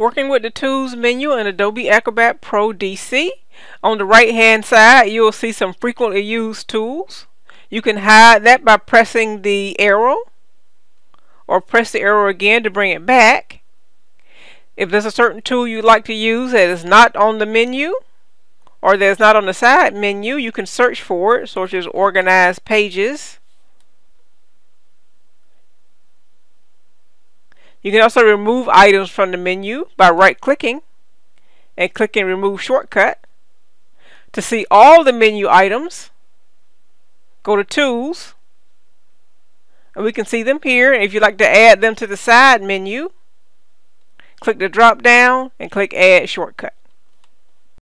Working with the Tools menu in Adobe Acrobat Pro DC. On the right hand side you will see some frequently used tools. You can hide that by pressing the arrow or press the arrow again to bring it back. If there's a certain tool you'd like to use that is not on the menu or that's not on the side menu, you can search for it, such as Organize Pages. You can also remove items from the menu by right-clicking and clicking Remove Shortcut. To see all the menu items, go to Tools, and we can see them here. If you'd like to add them to the side menu, click the drop down and click Add Shortcut.